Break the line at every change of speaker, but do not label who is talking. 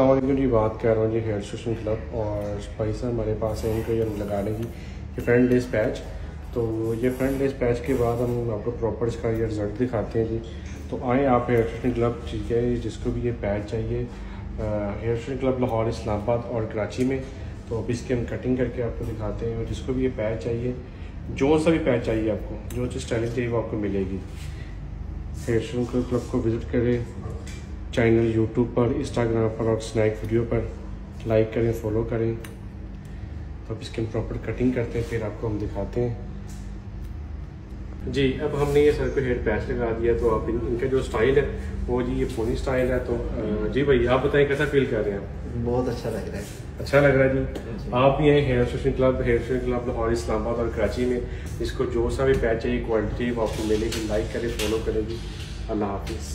अलैक्म जी बात कर रहा हूँ जी हेयर स्टेशन क्लब और भाई साहब हमारे पास है, इनको ये लगाने की ये फ्रंट डेज़ पैच तो ये फ्रंट डेज़ पैच के बाद हम आपको प्रॉपर इसका ये रिज़ल्ट दिखाते हैं जी। तो आए आप हेयर स्टेशन क्लब ठीक है जिसको भी ये पैच चाहिए। Hair station club Lahore, Islamabad और कराची में। तो अब इसकी हम कटिंग करके आपको दिखाते हैं और जिसको भी ये पैच चाहिए, जो सा भी पैच चाहिए आपको, जो चीज़ स्टाइलिंग चाहिए वो आपको मिलेगी। हेयर स्टेशन क्लब को विज़िट करें। चैनल यूट्यूब पर इंस्टाग्राम पर और स्नैक वीडियो पर लाइक करें फॉलो करें। तो अब इसकी हम प्रॉपर कटिंग करते हैं फिर आपको हम दिखाते हैं। जी अब हमने ये सर को हेयर पैच लगा दिया तो आप इन, इनका जो स्टाइल है वो जी ये पोनी स्टाइल है तो जी भाई आप बताएँ कैसा फील कर रहे हैं
बहुत अच्छा लग रहा है।
अच्छा लग रहा है जी? आप भी हैं hair station club hair station club Lahore Islamabad और कराची में। इसको जो सा भी पैच चाहिए क्वालिटी वो आपको मिलेगी। लाइक करें फॉलो करें जी। अल्लाह हाफिज़।